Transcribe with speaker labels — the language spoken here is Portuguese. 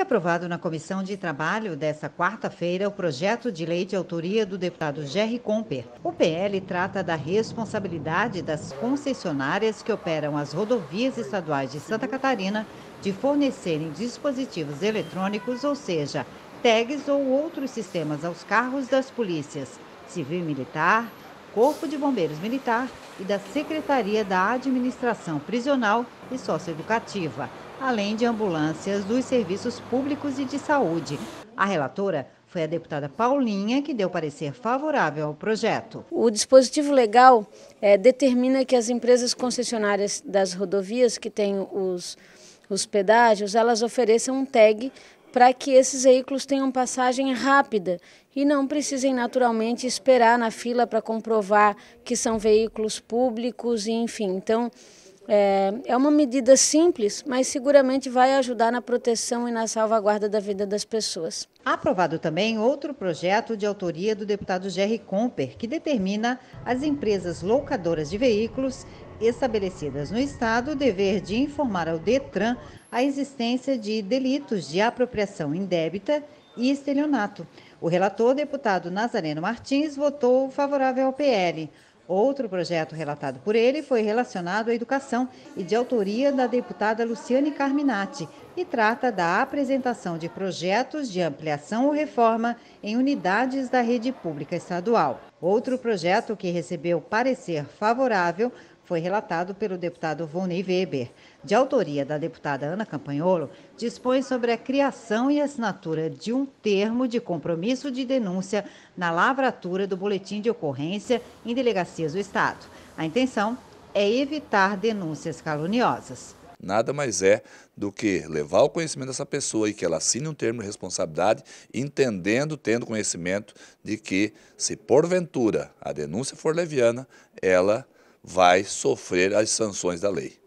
Speaker 1: aprovado na Comissão de Trabalho desta quarta-feira o projeto de lei de autoria do deputado Jerry Comper. O PL trata da responsabilidade das concessionárias que operam as rodovias estaduais de Santa Catarina de fornecerem dispositivos eletrônicos, ou seja, tags ou outros sistemas aos carros das polícias civil e militar, Corpo de Bombeiros Militar e da Secretaria da Administração Prisional e Socioeducativa além de ambulâncias dos serviços públicos e de saúde. A relatora foi a deputada Paulinha, que deu parecer favorável ao projeto.
Speaker 2: O dispositivo legal é, determina que as empresas concessionárias das rodovias que têm os, os pedágios, elas ofereçam um tag para que esses veículos tenham passagem rápida e não precisem naturalmente esperar na fila para comprovar que são veículos públicos, e enfim. Então, é, é uma medida simples, mas seguramente vai ajudar na proteção e na salvaguarda da vida das pessoas.
Speaker 1: Aprovado também outro projeto de autoria do deputado Jerry Comper, que determina as empresas locadoras de veículos estabelecidas no Estado o dever de informar ao DETRAN a existência de delitos de apropriação indébita e estelionato. O relator, deputado Nazareno Martins, votou favorável ao PL. Outro projeto relatado por ele foi relacionado à educação e de autoria da deputada Luciane Carminati e trata da apresentação de projetos de ampliação ou reforma em unidades da rede pública estadual. Outro projeto que recebeu parecer favorável foi relatado pelo deputado Volney Weber, de autoria da deputada Ana Campanholo, dispõe sobre a criação e assinatura de um termo de compromisso de denúncia na lavratura do boletim de ocorrência em delegacias do Estado. A intenção é evitar denúncias caluniosas.
Speaker 3: Nada mais é do que levar ao conhecimento dessa pessoa e que ela assine um termo de responsabilidade, entendendo, tendo conhecimento de que, se porventura a denúncia for leviana, ela vai sofrer as sanções da lei.